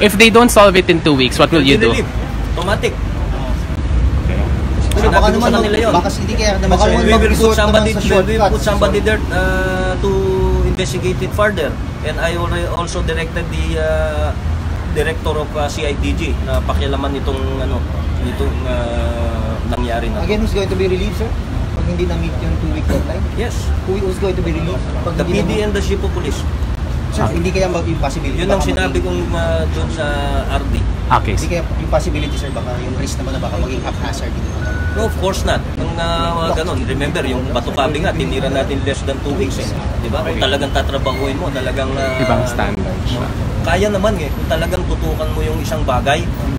If they don't solve it in two weeks, what will you do? Automatic. Sinabi baka naman, kanila yun. baka hindi kaya naman Baka we will put somebody, we will put somebody there uh, to investigate it further. And I already also directed the uh, director of uh, CIDG na pakialaman itong ano itong uh, nangyari na. Again, who's going to be relieved, sir? Pag hindi na-meet yung two-week deadline? Yes. Who who's going to be relieved? Pag The PD and the of Police. Sir, hindi kaya mag yung possibility. Yun ang sinabi kong uh, doon sa RD. Okay. Hindi kaya yung possibility, sir, baka yung risk naman na baka maging haphazard dito. No, of course not. Yung uh, ganun, remember, yung Bato Kabi nga, tinira natin less than 2 weeks eh. Di ba? Kung talagang tatrabahuin mo, talagang... uh, Ibang standard siya. Kaya naman eh, kung talagang tutukan mo yung isang bagay,